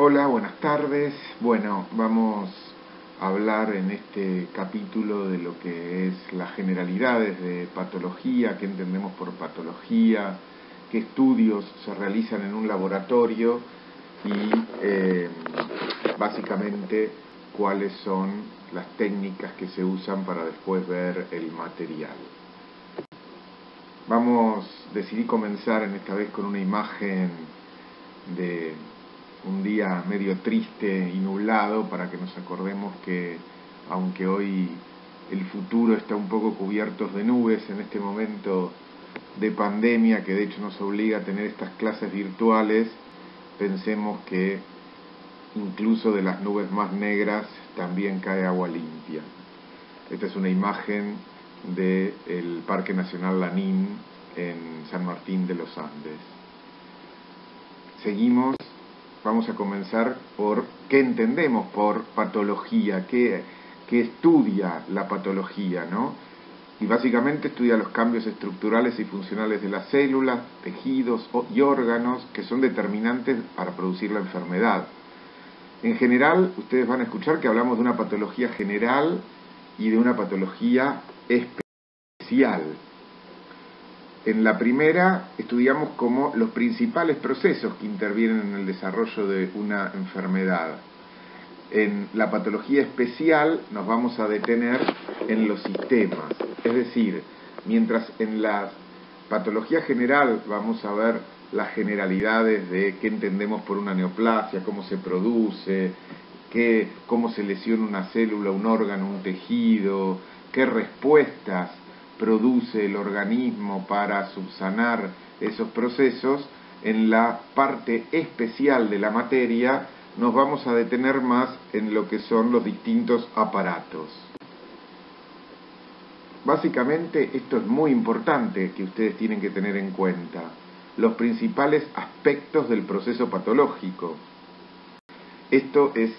Hola, buenas tardes. Bueno, vamos a hablar en este capítulo de lo que es las generalidades de patología, qué entendemos por patología, qué estudios se realizan en un laboratorio y eh, básicamente cuáles son las técnicas que se usan para después ver el material. Vamos, decidí comenzar en esta vez con una imagen de un día medio triste y nublado para que nos acordemos que aunque hoy el futuro está un poco cubierto de nubes en este momento de pandemia que de hecho nos obliga a tener estas clases virtuales, pensemos que incluso de las nubes más negras también cae agua limpia. Esta es una imagen del Parque Nacional Lanín en San Martín de los Andes. Seguimos, vamos a comenzar por qué entendemos por patología, qué, estudia la patología, ¿no? Y básicamente estudia los cambios estructurales y funcionales de las células, tejidos y órganos que son determinantes para producir la enfermedad. En general, ustedes van a escuchar que hablamos de una patología general y de una patología especial. En la primera estudiamos como los principales procesos que intervienen en el desarrollo de una enfermedad. En la patología especial nos vamos a detener en los sistemas, es decir, mientras en la patología general vamos a ver las generalidades de qué entendemos por una neoplasia, cómo se produce, qué, cómo se lesiona una célula, un órgano, un tejido, qué respuestas produce el organismo para subsanar esos procesos, en la parte especial de la materia nos vamos a detener más en lo que son los distintos aparatos. Básicamente esto es muy importante que ustedes tienen que tener en cuenta, los principales aspectos del proceso patológico. Esto es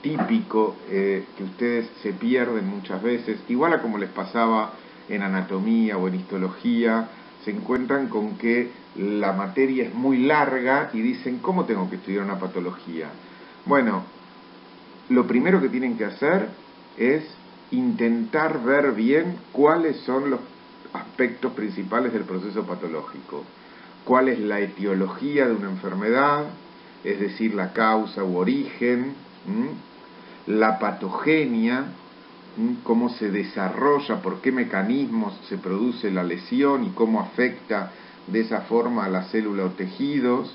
típico eh, que ustedes se pierden muchas veces, igual a como les pasaba en anatomía o en histología, se encuentran con que la materia es muy larga y dicen, ¿cómo tengo que estudiar una patología? Bueno, lo primero que tienen que hacer es intentar ver bien cuáles son los aspectos principales del proceso patológico, cuál es la etiología de una enfermedad, es decir, la causa u origen, la patogenia, cómo se desarrolla, por qué mecanismos se produce la lesión y cómo afecta de esa forma a la célula o tejidos,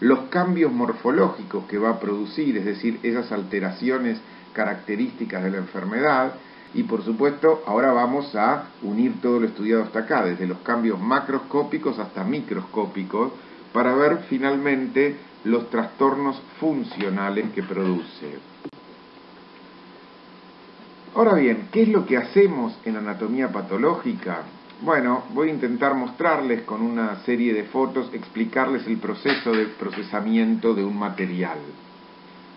los cambios morfológicos que va a producir, es decir, esas alteraciones características de la enfermedad, y por supuesto ahora vamos a unir todo lo estudiado hasta acá, desde los cambios macroscópicos hasta microscópicos, para ver finalmente los trastornos funcionales que produce. Ahora bien, ¿qué es lo que hacemos en anatomía patológica? Bueno, voy a intentar mostrarles con una serie de fotos, explicarles el proceso de procesamiento de un material.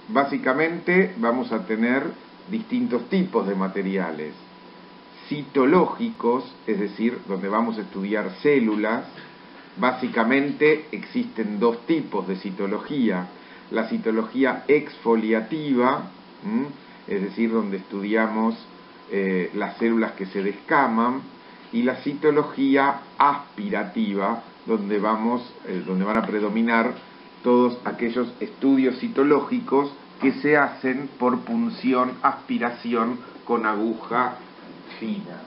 Básicamente vamos a tener distintos tipos de materiales. Citológicos, es decir, donde vamos a estudiar células. Básicamente existen dos tipos de citología. La citología exfoliativa, es decir, donde estudiamos eh, las células que se descaman, y la citología aspirativa, donde, vamos, eh, donde van a predominar todos aquellos estudios citológicos que se hacen por punción, aspiración con aguja fina.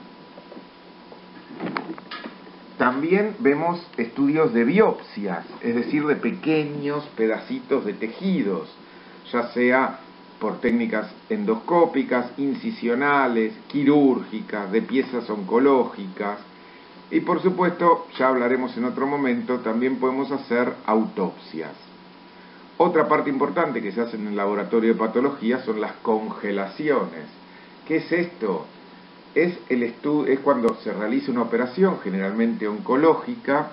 También vemos estudios de biopsias, es decir, de pequeños pedacitos de tejidos, ya sea por técnicas endoscópicas, incisionales, quirúrgicas, de piezas oncológicas. Y por supuesto, ya hablaremos en otro momento, también podemos hacer autopsias. Otra parte importante que se hace en el laboratorio de patología son las congelaciones. ¿Qué es esto? Es, el es cuando se realiza una operación generalmente oncológica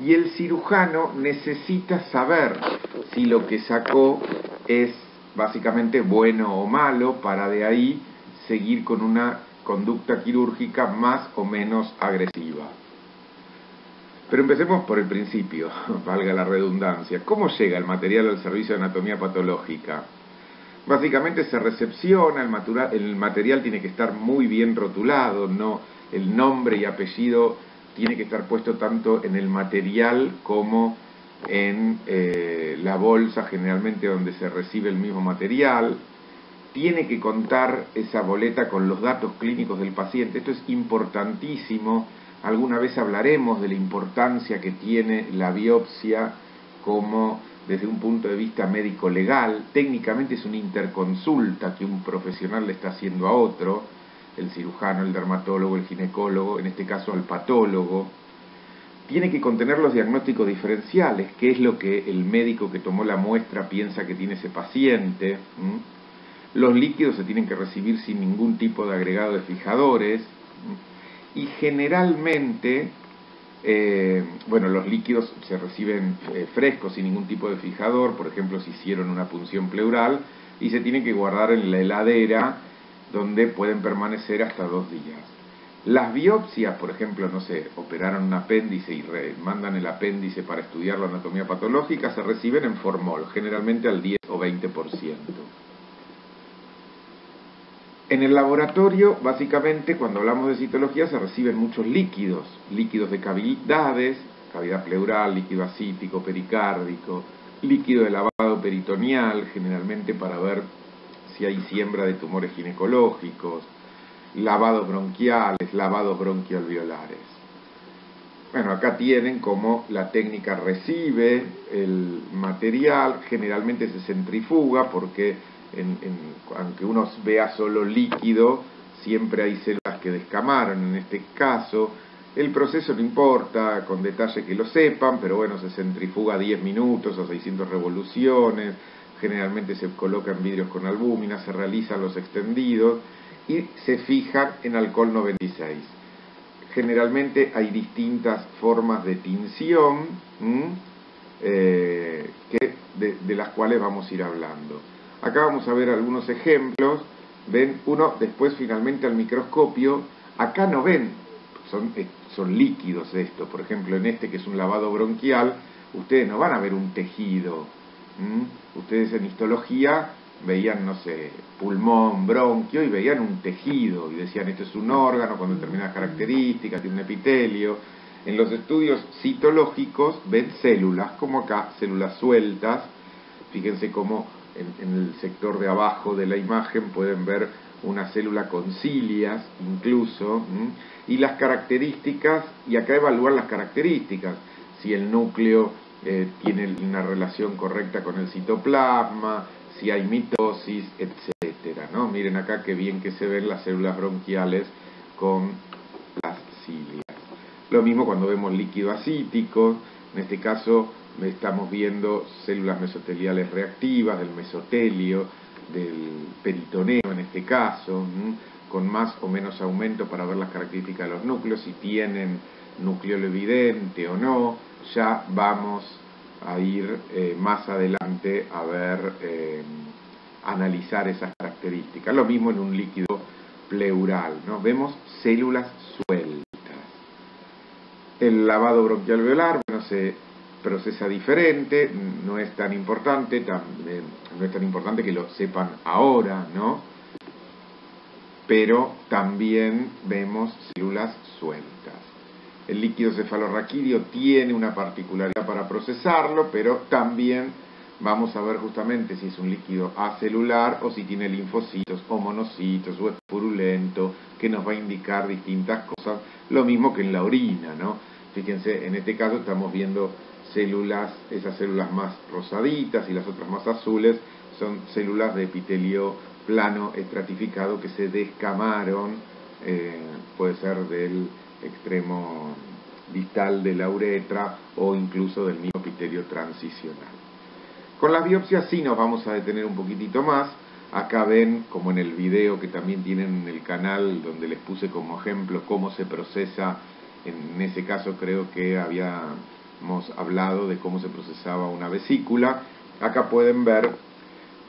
y el cirujano necesita saber si lo que sacó es básicamente bueno o malo para de ahí seguir con una conducta quirúrgica más o menos agresiva. Pero empecemos por el principio, valga la redundancia. ¿Cómo llega el material al servicio de anatomía patológica? Básicamente se recepciona, el, el material tiene que estar muy bien rotulado, no el nombre y apellido tiene que estar puesto tanto en el material como en eh, la bolsa generalmente donde se recibe el mismo material, tiene que contar esa boleta con los datos clínicos del paciente. Esto es importantísimo. Alguna vez hablaremos de la importancia que tiene la biopsia como desde un punto de vista médico-legal. Técnicamente es una interconsulta que un profesional le está haciendo a otro, el cirujano, el dermatólogo, el ginecólogo, en este caso al patólogo tiene que contener los diagnósticos diferenciales, qué es lo que el médico que tomó la muestra piensa que tiene ese paciente. Los líquidos se tienen que recibir sin ningún tipo de agregado de fijadores. Y generalmente, eh, bueno, los líquidos se reciben eh, frescos sin ningún tipo de fijador, por ejemplo, si hicieron una punción pleural, y se tienen que guardar en la heladera donde pueden permanecer hasta dos días. Las biopsias, por ejemplo, no sé, operaron un apéndice y mandan el apéndice para estudiar la anatomía patológica, se reciben en formol, generalmente al 10 o 20%. En el laboratorio, básicamente, cuando hablamos de citología, se reciben muchos líquidos, líquidos de cavidades, cavidad pleural, líquido acítico, pericárdico, líquido de lavado peritoneal, generalmente para ver si hay siembra de tumores ginecológicos, lavados bronquiales, lavados bronquialveolares. Bueno, acá tienen como la técnica recibe el material, generalmente se centrifuga porque aunque uno vea solo líquido, siempre hay células que descamaron en este caso. El proceso no importa, con detalle que lo sepan, pero bueno, se centrifuga 10 minutos a 600 revoluciones, generalmente se colocan vidrios con albúmina, se realizan los extendidos y se fijan en alcohol 96. Generalmente hay distintas formas de tinción eh, de, las cuales vamos a ir hablando. Acá vamos a ver algunos ejemplos. Ven uno después finalmente al microscopio. Acá no ven, son, eh, son líquidos esto. Por ejemplo, en este que es un lavado bronquial, ustedes no van a ver un tejido. Ustedes en histología veían, no sé, pulmón, bronquio y veían un tejido y decían, esto es un órgano con determinadas características, tiene un epitelio. En los estudios citológicos ven células, como acá, células sueltas. Fíjense cómo en, el sector de abajo de la imagen pueden ver una célula con cilias incluso, y las características, y acá evaluar las características, si el núcleo eh, tiene una relación correcta con el citoplasma, si hay mitosis, etcétera, ¿no? Miren acá qué bien que se ven las células bronquiales con las cilias. Lo mismo cuando vemos líquido acítico, en este caso estamos viendo células mesoteliales reactivas del mesotelio, del peritoneo en este caso, con más o menos aumento para ver las características de los núcleos, si tienen nucleolo evidente o no, ya vamos a ir eh, más adelante a ver, eh, analizar esas características. Lo mismo en un líquido pleural, ¿no? Vemos células sueltas. El lavado bronquial veolar, bueno, se procesa diferente, no es tan importante, no es tan importante que lo sepan ahora, ¿no? Pero también vemos células sueltas. El líquido cefalorraquídeo tiene una particularidad para procesarlo, pero también vamos a ver justamente si es un líquido acelular o si tiene linfocitos o monocitos o es purulento, que nos va a indicar distintas cosas, lo mismo que en la orina, ¿no? Fíjense, en este caso estamos viendo células, esas células más rosaditas y las otras más azules, son células de epitelio plano estratificado que se descamaron, eh, puede ser del extremo distal de la uretra o incluso del mismo epitelio transicional. Con las biopsias sí nos vamos a detener un poquitito más. Acá ven, como en el video que también tienen en el canal, donde les puse como ejemplo cómo se procesa, en ese caso creo que habíamos hablado de cómo se procesaba una vesícula. Acá pueden ver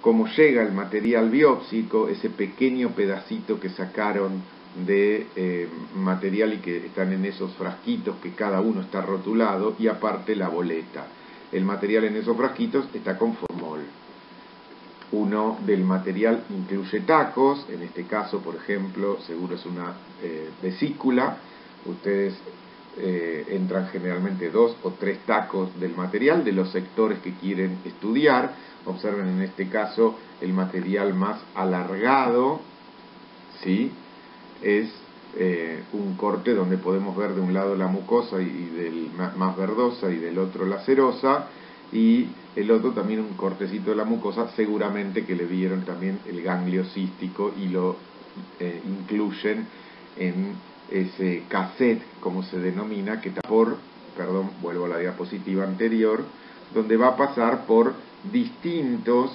cómo llega el material biópsico, ese pequeño pedacito que sacaron de eh, material y que están en esos frasquitos que cada uno está rotulado y aparte la boleta. El material en esos frasquitos está con formol. Uno del material incluye tacos, en este caso, por ejemplo, seguro es una eh, vesícula. Ustedes eh, entran generalmente dos o tres tacos del material de los sectores que quieren estudiar. Observen en este caso el material más alargado, ¿sí? Es eh, un corte donde podemos ver de un lado la mucosa y del más verdosa y del otro la cerosa y el otro también un cortecito de la mucosa, seguramente que le vieron también el ganglio cístico y lo eh, incluyen en ese cassette, como se denomina, que está por, perdón, vuelvo a la diapositiva anterior, donde va a pasar por distintos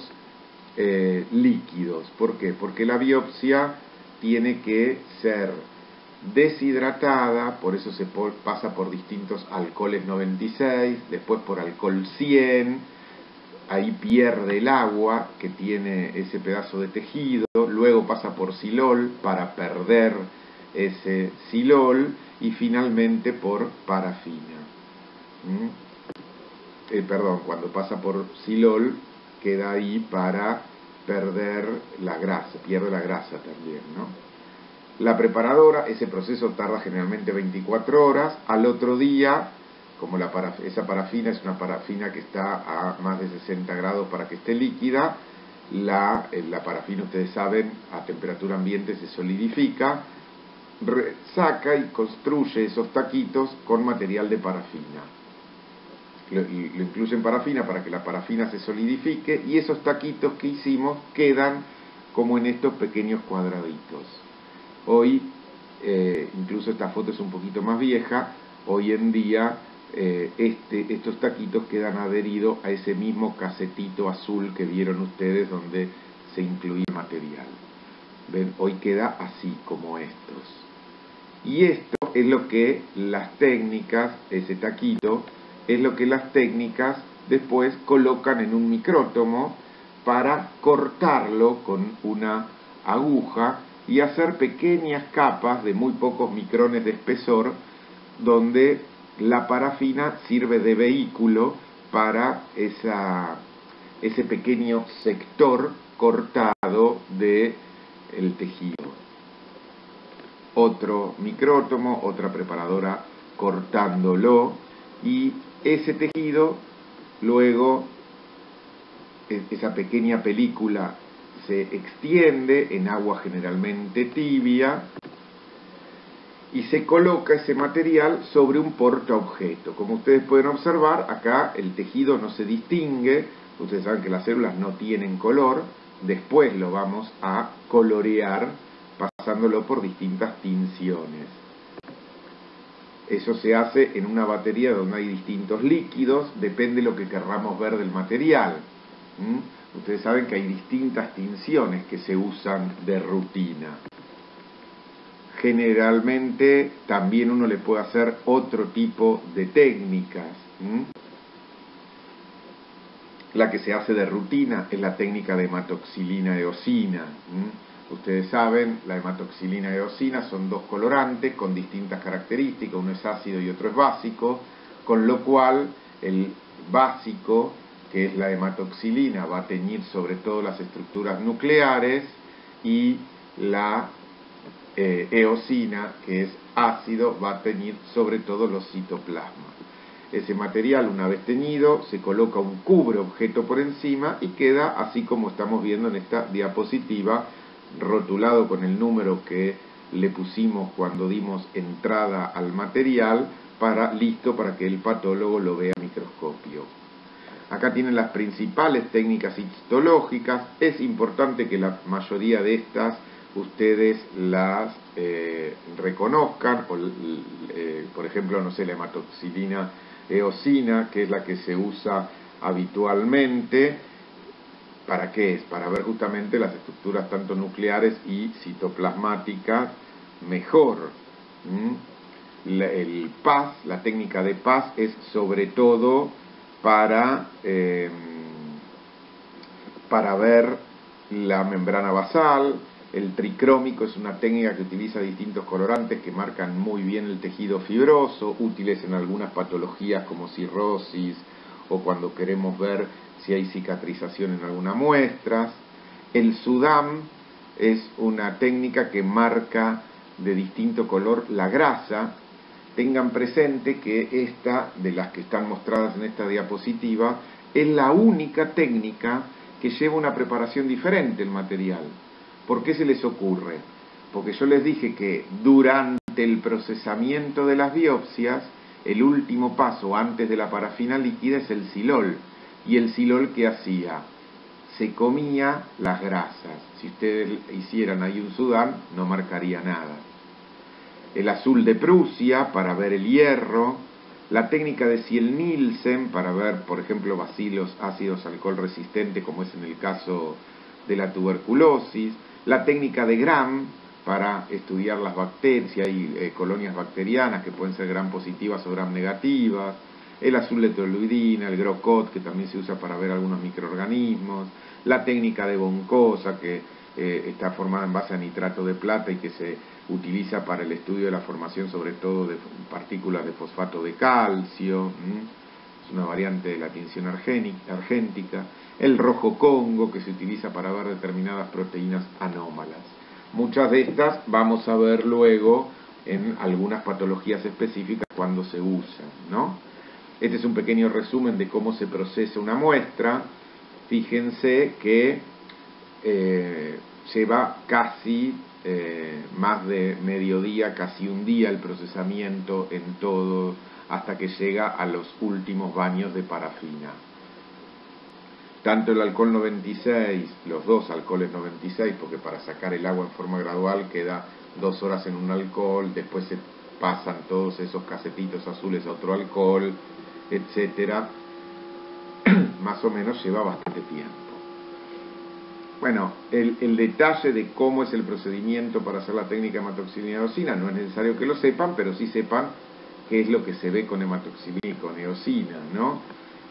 eh, líquidos. ¿Por qué? Porque la biopsia tiene que ser deshidratada, por eso se pasa por distintos alcoholes 96, después por alcohol 100, ahí pierde el agua que tiene ese pedazo de tejido, luego pasa por silol para perder ese silol y finalmente por parafina. ¿Mm? Eh, perdón, cuando pasa por silol queda ahí para perder la grasa, pierde la grasa también, ¿no? La preparadora, ese proceso tarda generalmente 24 horas, al otro día, como la esa parafina es una parafina que está a más de 60 grados para que esté líquida, la, eh, la parafina, ustedes saben, a temperatura ambiente se solidifica, saca y construye esos taquitos con material de parafina lo, incluyen parafina para que la parafina se solidifique y esos taquitos que hicimos quedan como en estos pequeños cuadraditos. Hoy, eh, incluso esta foto es un poquito más vieja, hoy en día eh, este, estos taquitos quedan adheridos a ese mismo casetito azul que vieron ustedes donde se incluía material. Hoy queda así como estos. Y esto es lo que las técnicas, ese taquito, es lo que las técnicas después colocan en un micrótomo para cortarlo con una aguja y hacer pequeñas capas de muy pocos micrones de espesor donde la parafina sirve de vehículo para esa, ese pequeño sector cortado del el tejido. Otro micrótomo, otra preparadora cortándolo y ese tejido, luego e, esa pequeña película se extiende en agua generalmente tibia y se coloca ese material sobre un portaobjeto. Como ustedes pueden observar, acá el tejido no se distingue, ustedes saben que las células no tienen color, después lo vamos a colorear pasándolo por distintas tinciones. Eso se hace en una batería donde hay distintos líquidos, depende de lo que querramos ver del material. Ustedes saben que hay distintas tinciones que se usan de rutina. Generalmente también uno le puede hacer otro tipo de técnicas. La que se hace de rutina es la técnica de hematoxilina eosina. Ustedes saben, la hematoxilina y eosina son dos colorantes con distintas características, uno es ácido y otro es básico, con lo cual el básico, que es la hematoxilina, va a teñir sobre todo las estructuras nucleares y la eh, eosina, que es ácido, va a teñir sobre todo los citoplasmas. Ese material, una vez teñido, se coloca un cubre objeto por encima y queda así como estamos viendo en esta diapositiva, rotulado con el número que le pusimos cuando dimos entrada al material para listo para que el patólogo lo vea a microscopio. Acá tienen las principales técnicas histológicas. Es importante que la mayoría de estas ustedes las eh, reconozcan. Eh, por ejemplo, no sé, la hematoxilina eosina, que es la que se usa habitualmente ¿Para qué es? Para ver justamente las estructuras tanto nucleares y citoplasmáticas mejor. el PAS, la técnica de PAS, es sobre todo para, em, para ver la membrana basal, El tricrómico es una técnica que utiliza distintos colorantes que marcan muy bien el tejido fibroso, útiles en algunas patologías como cirrosis o cuando queremos ver si hay cicatrización en alguna muestra. El sudam es una técnica que marca de distinto color la grasa. Tengan presente que esta, de las que están mostradas en esta diapositiva, es la única técnica que lleva una preparación diferente el material. ¿Por qué se les ocurre? Porque yo les dije que durante el procesamiento de las biopsias, el último paso antes de la parafina líquida es el silol. ¿Y el silol qué hacía? Se comía las grasas. Si ustedes hicieran ahí un sudán, no marcaría nada. El azul de Prusia para ver el hierro. La técnica de Ciel-Nielsen para ver, por ejemplo, bacilos ácidos alcohol resistente, como es en el caso de la tuberculosis la técnica de Gram para estudiar las bacterias, y eh, colonias bacterianas que pueden ser gram positivas o gram negativas, el azul de toluidina, el grocot que también se usa para ver algunos microorganismos, la técnica de Boncosa que eh, está formada en base a nitrato de plata y que se utiliza para el estudio de la formación sobre todo de partículas de fosfato de calcio, es una variante de la tinción argéntica, el rojo congo que se utiliza para ver determinadas proteínas anómalas. Muchas de estas vamos a ver luego en algunas patologías específicas cuando se usan, ¿no? Este es un pequeño resumen de cómo se procesa una muestra. Fíjense que eh, lleva casi eh, más de mediodía, casi un día el procesamiento en todo, hasta que llega a los últimos baños de parafina tanto el alcohol 96, los dos alcoholes 96, porque para sacar el agua en forma gradual queda dos horas en un alcohol, después se pasan todos esos casetitos azules a otro alcohol, etcétera, más o menos lleva bastante tiempo. Bueno, el, el, detalle de cómo es el procedimiento para hacer la técnica hematoxilina eosina no es necesario que lo sepan, pero sí sepan qué es lo que se ve con hematoxilina y con eosina, ¿no?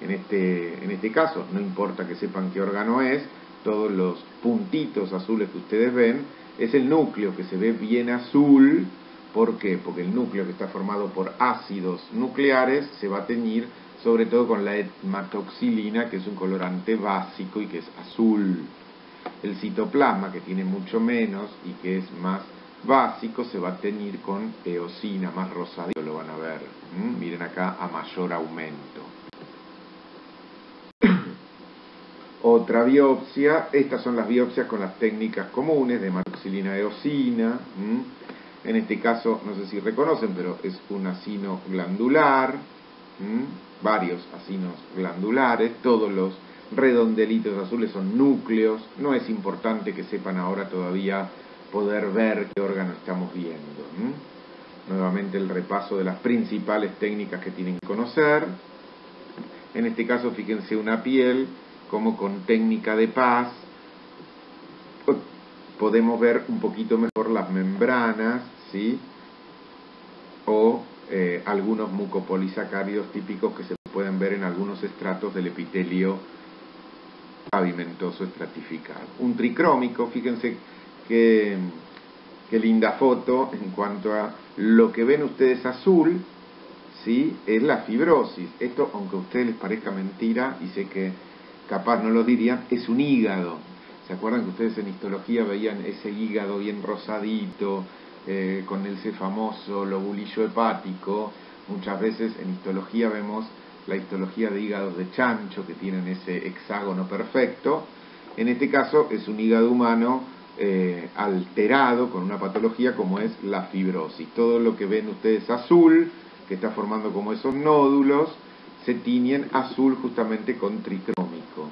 en este, en este caso, no importa que sepan qué órgano es, todos los puntitos azules que ustedes ven, es el núcleo que se ve bien azul. ¿Por qué? Porque el núcleo que está formado por ácidos nucleares se va a teñir sobre todo con la hematoxilina, que es un colorante básico y que es azul. El citoplasma, que tiene mucho menos y que es más básico, se va a teñir con eosina, más rosadito, lo van a ver. Miren acá a mayor aumento. Otra biopsia, estas son las biopsias con las técnicas comunes de hematoxilina eosina. En este caso, no sé si reconocen, pero es un acino glandular, varios acinos glandulares, todos los redondelitos azules son núcleos. No es importante que sepan ahora todavía poder ver qué órgano estamos viendo. Nuevamente el repaso de las principales técnicas que tienen que conocer. En este caso, fíjense una piel como con técnica de paz podemos ver un poquito mejor las membranas, ¿sí? O eh, algunos mucopolisacáridos típicos que se pueden ver en algunos estratos del epitelio pavimentoso estratificado. Un tricrómico, fíjense qué, qué linda foto en cuanto a lo que ven ustedes azul, ¿sí? Es la fibrosis. Esto, aunque a ustedes les parezca mentira, y sé que capaz no lo dirían, es un hígado. ¿Se acuerdan que ustedes en histología veían ese hígado bien rosadito, eh, con ese famoso lobulillo hepático? Muchas veces en histología vemos la histología de hígados de chancho que tienen ese hexágono perfecto. En este caso es un hígado humano eh, alterado con una patología como es la fibrosis. Todo lo que ven ustedes azul, que está formando como esos nódulos, se tiñen azul justamente con tricrómico.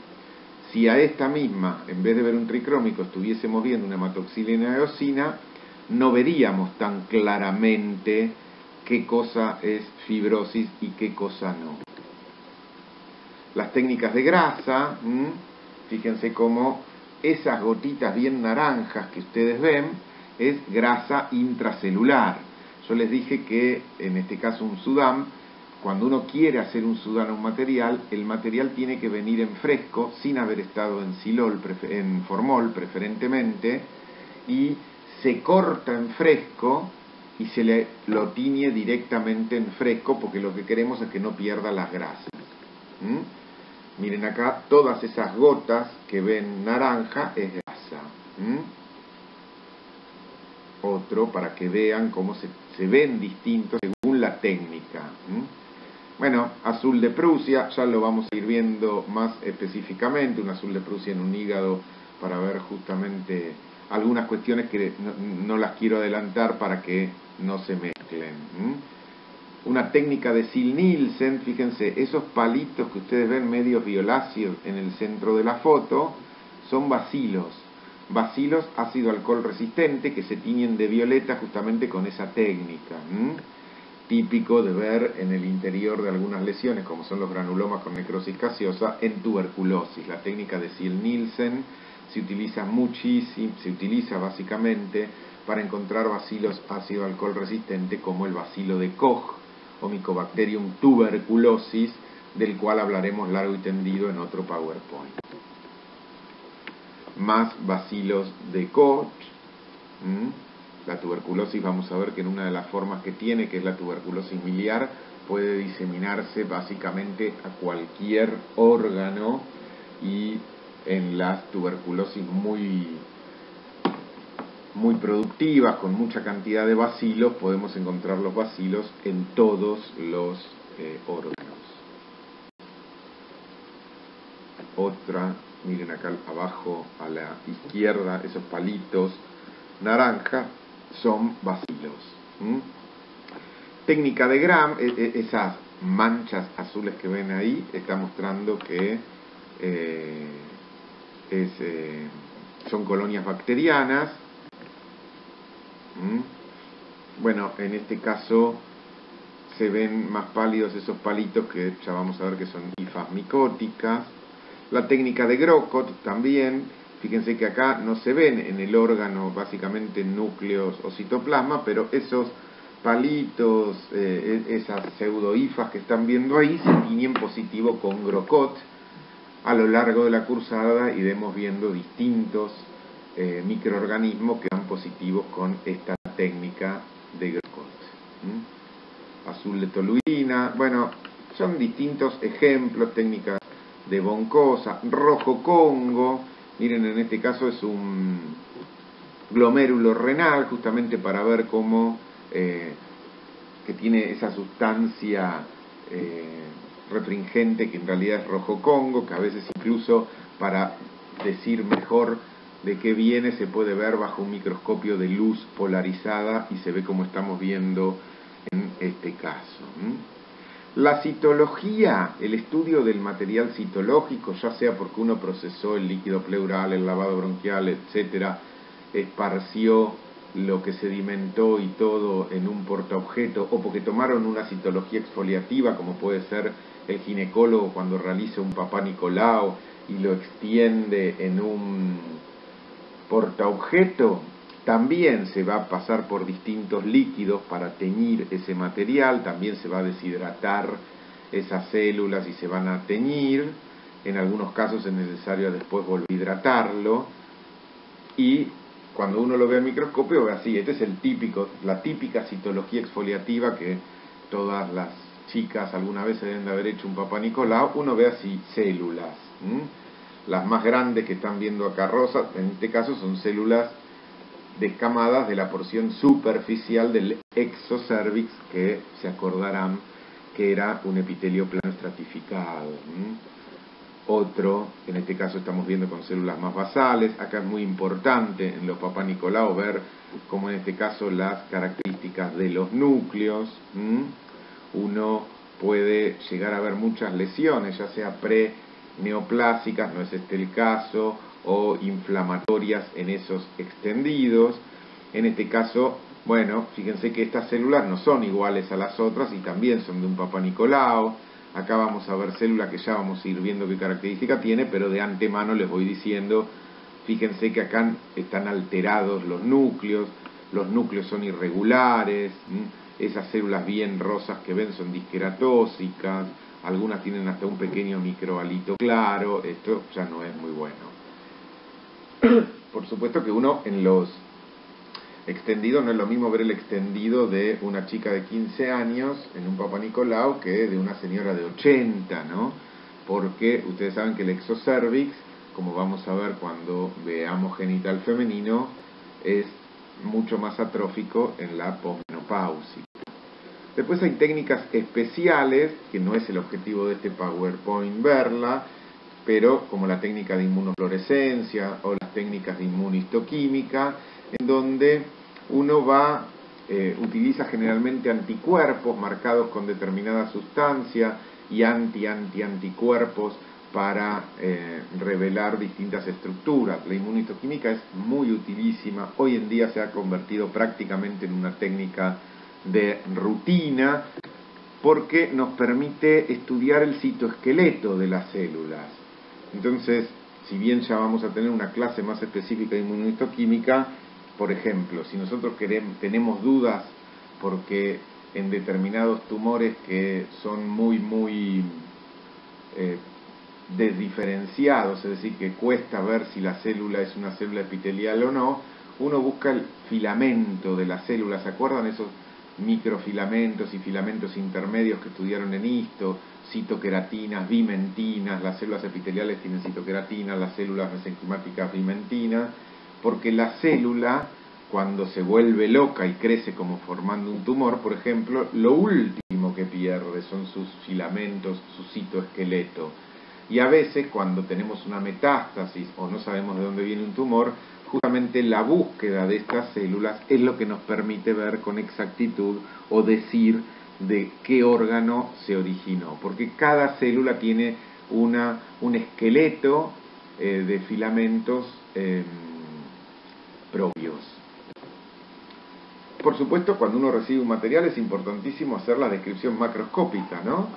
Si a esta misma, en vez de ver un tricrómico, estuviésemos viendo una hematoxilina eosina, no veríamos tan claramente qué cosa es fibrosis y qué cosa no. Las técnicas de grasa, fíjense cómo esas gotitas bien naranjas que ustedes ven es grasa intracelular. Yo les dije que en este caso un sudam cuando uno quiere hacer un sudano un material, el material tiene que venir en fresco, sin haber estado en silol, en formol preferentemente, y se corta en fresco y se le lo tiñe directamente en fresco porque lo que queremos es que no pierda las grasas. Miren acá, todas esas gotas que ven naranja es grasa. Otro para que vean cómo se, se ven distintos según la técnica. Bueno, azul de Prusia, ya lo vamos a ir viendo más específicamente, un azul de Prusia en un hígado para ver justamente algunas cuestiones que no, las quiero adelantar para que no se mezclen. Una técnica de Sil-Nielsen, fíjense, esos palitos que ustedes ven medios violáceos en el centro de la foto son bacilos. Bacilos ácido alcohol resistente que se tiñen de violeta justamente con esa técnica típico de ver en el interior de algunas lesiones, como son los granulomas con necrosis gaseosa, en tuberculosis. La técnica de Ziel-Nielsen se utiliza muchísimo, se utiliza básicamente para encontrar bacilos ácido alcohol resistente como el bacilo de Koch o Mycobacterium tuberculosis, del cual hablaremos largo y tendido en otro PowerPoint. Más bacilos de Koch. La tuberculosis vamos a ver que en una de las formas que tiene, que es la tuberculosis miliar, puede diseminarse básicamente a cualquier órgano y en las tuberculosis muy muy productivas, con mucha cantidad de bacilos, podemos encontrar los bacilos en todos los eh, órganos. Otra, miren acá abajo a la izquierda, esos palitos naranja, son vacilos. Técnica de Gram, e, e, esas manchas azules que ven ahí, está mostrando que eh, eh, son colonias bacterianas. Bueno, en este caso se ven más pálidos esos palitos que ya vamos a ver que son hifas micóticas. La técnica de Grocott también Fíjense que acá no se ven en el órgano básicamente núcleos o citoplasma, pero esos palitos, eh, e-, esas pseudoifas que están viendo ahí, se tiñen positivo con Grocot a lo largo de la cursada y vemos viendo distintos eh, microorganismos que dan positivos con esta técnica de Grocot. Azul de toluina, bueno, son distintos ejemplos, técnicas de Boncosa, rojo Congo, Miren, en este caso es un glomérulo renal, justamente para ver cómo eh, que tiene esa sustancia eh, refringente que en realidad es rojo congo, que a veces incluso para decir mejor de qué viene se puede ver bajo un microscopio de luz polarizada y se ve como estamos viendo en este caso. La citología, el estudio del material citológico, ya sea porque uno procesó el líquido pleural, el lavado bronquial, etcétera, esparció lo que sedimentó y todo en un portaobjeto, o porque tomaron una citología exfoliativa, como puede ser el ginecólogo cuando realiza un papá Nicolau y lo extiende en un portaobjeto, también se va a pasar por distintos líquidos para teñir ese material, también se va a deshidratar esas células y se van a teñir. En algunos casos es necesario después volver a hidratarlo. Y cuando uno lo ve al microscopio ve así, este es el típico, la típica citología exfoliativa que todas las chicas alguna vez se deben de haber hecho un papá Nicolau, uno ve así células. Las más grandes que están viendo acá rosas, en este caso son células descamadas de la porción superficial del exocervix, que se acordarán que era un epitelio plano estratificado. Otro, en este caso estamos viendo con células más basales, acá es muy importante en los papá Nicolau ver como en este caso las características de los núcleos. Uno puede llegar a ver muchas lesiones, ya sea pre-neoplásicas, no es este el caso, o inflamatorias en esos extendidos. En este caso, bueno, fíjense que estas células no son iguales a las otras y también son de un Papa Nicolau. Acá vamos a ver células que ya vamos a ir viendo qué característica tiene, pero de antemano les voy diciendo, fíjense que acá están alterados los núcleos, los núcleos son irregulares, esas células bien rosas que ven son disqueratóxicas, algunas tienen hasta un pequeño microalito claro, esto ya no es muy bueno. Por supuesto que uno en los extendido, no es lo mismo ver el extendido de una chica de 15 años en un Papa Nicolau que de una señora de 80, ¿no? Porque ustedes saben que el exocervix, como vamos a ver cuando veamos genital femenino, es mucho más atrófico en la posmenopausia. Después hay técnicas especiales, que no es el objetivo de este PowerPoint verla, pero como la técnica de inmunofluorescencia o las técnicas de inmunistoquímica, en donde uno va, eh, utiliza generalmente anticuerpos marcados con determinada sustancia y anti-anti-anticuerpos para eh, revelar distintas estructuras. La inmunistoquímica es muy utilísima, hoy en día se ha convertido prácticamente en una técnica de rutina porque nos permite estudiar el citoesqueleto de las células. Entonces, si bien ya vamos a tener una clase más específica de inmunistoquímica, por ejemplo, si nosotros queremos, tenemos dudas porque en determinados tumores que son muy, muy eh, desdiferenciados, es decir, que cuesta ver si la célula es una célula epitelial o no, uno busca el filamento de la célula, ¿se acuerdan esos microfilamentos y filamentos intermedios que estudiaron en histo, citoqueratinas, bimentinas, las células epiteliales tienen citoqueratinas, las células mesenquimáticas bimentinas, porque la célula, cuando se vuelve loca y crece como formando un tumor, por ejemplo, lo último que pierde son sus filamentos, su citoesqueleto. Y a veces cuando tenemos una metástasis o no sabemos de dónde viene un tumor, justamente la búsqueda de estas células es lo que nos permite ver con exactitud o decir de qué órgano se originó, porque cada célula tiene una, un esqueleto eh, de filamentos em, propios. Por supuesto, cuando uno recibe un material es importantísimo hacer la descripción macroscópica, ¿no?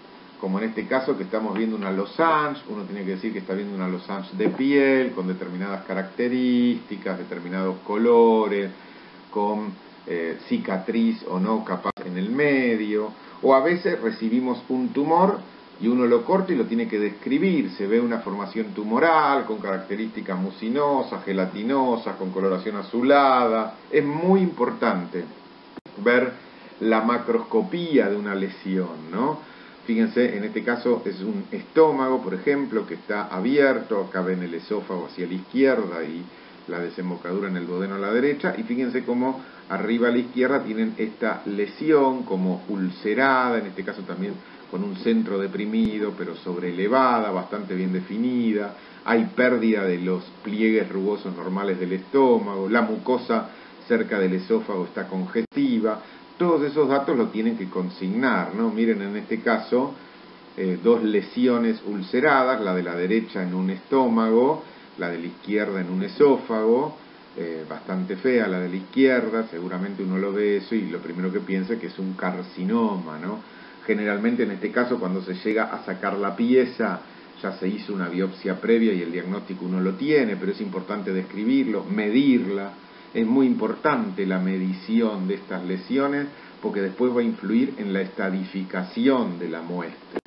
Como en este caso que estamos viendo una losange, uno tiene que decir que está viendo una losange de piel con determinadas características, determinados colores, con eh, cicatriz o no capaz en el medio, o a veces recibimos un tumor y uno lo corta y lo tiene que describir. Se ve una formación tumoral con características mucinosas, gelatinosas, con coloración azulada. Es muy importante ver la macroscopía de una lesión, ¿no? Fíjense, en este caso es un estómago, por ejemplo, que está abierto, acá ven el esófago hacia la izquierda y la desembocadura en el duodeno a la derecha, y fíjense cómo arriba a la izquierda tienen esta lesión como ulcerada, en este caso también con un centro deprimido, pero elevada, bastante bien definida. Hay pérdida de los pliegues rugosos normales del estómago, la mucosa cerca del esófago está congestiva. Todos esos datos lo tienen que consignar, ¿no? Miren en este caso eh, dos lesiones ulceradas, la de la derecha en un estómago, la de la izquierda en un esófago, eh, bastante fea la de la izquierda, seguramente uno lo ve eso y lo primero que piensa es que es un carcinoma, ¿no? Generalmente en este caso cuando se llega a sacar la pieza ya se hizo una biopsia previa y el diagnóstico uno lo tiene, pero es importante describirlo, medirla. Es muy importante la medición de estas lesiones porque después va a influir en la estadificación de la muestra.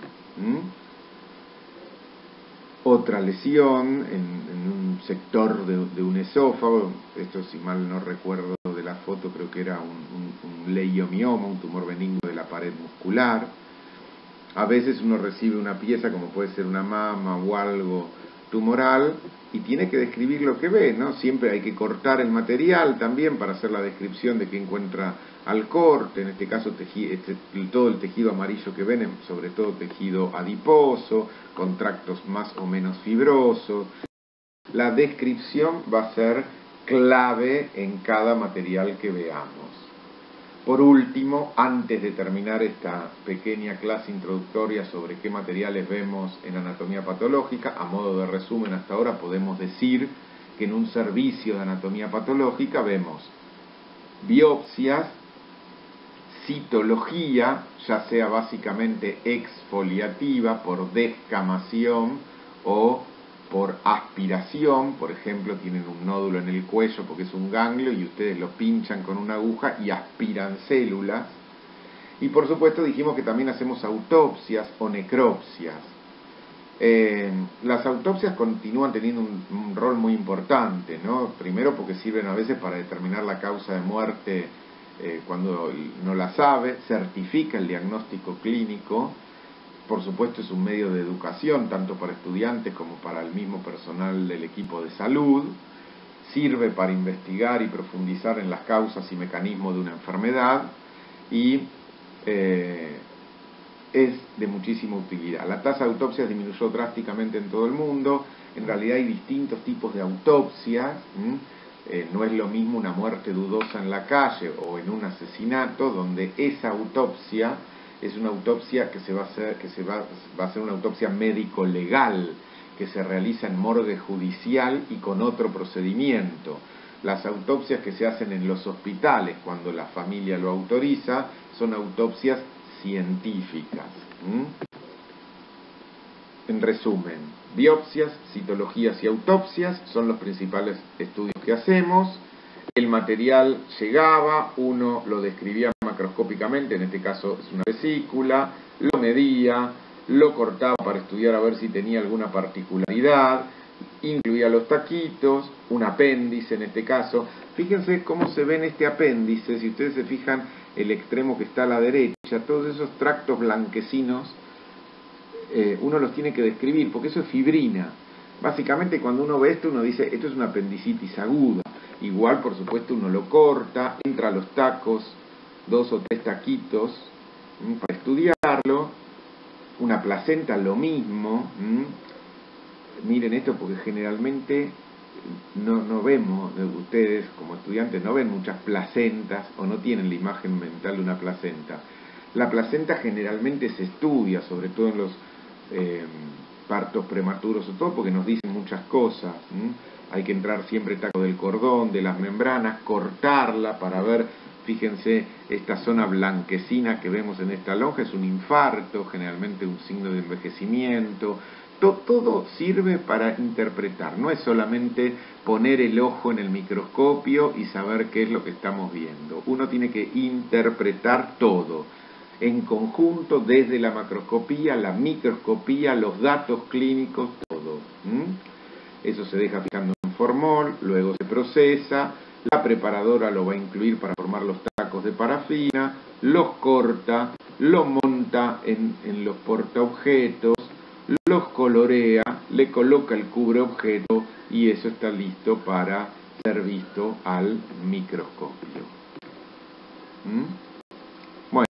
Otra lesión en, un sector de, un esófago, esto si mal no recuerdo de la foto creo que era un, un leiomioma, un tumor benigno de la pared muscular. A veces uno recibe una pieza como puede ser una mama o algo tumoral y tiene que describir lo que ve, ¿no? Siempre hay que cortar el material también para hacer la descripción de qué encuentra al corte, en este caso este, todo el tejido amarillo que ven, sobre todo tejido adiposo, con tractos más o menos fibrosos. La descripción va a ser clave en cada material que veamos. Por último, antes de terminar esta pequeña clase introductoria sobre qué materiales vemos en anatomía patológica, a modo de resumen hasta ahora podemos decir que en un servicio de anatomía patológica vemos biopsias, citología, ya sea básicamente exfoliativa por descamación o por aspiración, por ejemplo, tienen un nódulo en el cuello porque es un ganglio y ustedes lo pinchan con una aguja y aspiran células. Y por supuesto dijimos que también hacemos autopsias o necropsias. Eh, las autopsias continúan teniendo un, rol muy importante, ¿no? Primero porque sirven a veces para determinar la causa de muerte eh, cuando no la sabe, certifica el diagnóstico clínico, por supuesto es un medio de educación tanto para estudiantes como para el mismo personal del equipo de salud, sirve para investigar y profundizar en las causas y mecanismos de una enfermedad y eh, es de muchísima utilidad. La tasa de autopsias disminuyó drásticamente en todo el mundo, en realidad hay distintos tipos de autopsias, eh, no es lo mismo una muerte dudosa en la calle o en un asesinato, donde esa autopsia es una autopsia que se va a hacer, que se va, va a ser una autopsia médico-legal, que se realiza en morgue judicial y con otro procedimiento. Las autopsias que se hacen en los hospitales cuando la familia lo autoriza son autopsias científicas. En resumen, biopsias, citologías y autopsias son los principales estudios que hacemos. El material llegaba, uno lo describía macroscópicamente, en este caso es una vesícula, lo medía, lo cortaba para estudiar a ver si tenía alguna particularidad, incluía los taquitos, un apéndice en este caso. Fíjense cómo se ve en este apéndice, si ustedes se fijan el extremo que está a la derecha, todos esos tractos blanquecinos, eh, uno los tiene que describir, porque eso es fibrina. Básicamente cuando uno ve esto, uno dice, esto es una apendicitis aguda. Igual, por supuesto, uno lo corta, entra a los tacos, dos o tres taquitos, para estudiarlo. Una placenta, lo mismo. Miren esto porque generalmente no, no vemos, ustedes como estudiantes no ven muchas placentas o no tienen la imagen mental de una placenta. La placenta generalmente se estudia, sobre todo en los eh, partos prematuros o todo, porque nos dicen muchas cosas. Hay que entrar siempre taco del cordón, de las membranas, cortarla para ver, fíjense, esta zona blanquecina que vemos en esta lonja es un infarto, generalmente un signo de envejecimiento, todo sirve para interpretar, no es solamente poner el ojo en el microscopio y saber qué es lo que estamos viendo. Uno tiene que interpretar todo, en conjunto, desde la macroscopía, la microscopía, los datos clínicos, todo. Eso se deja fijando en formol, luego se procesa, la preparadora lo va a incluir para formar los tacos de parafina, los corta, los monta en, los portaobjetos, los colorea, le coloca el cubre objeto y eso está listo para ser visto al microscopio. ¿Mm?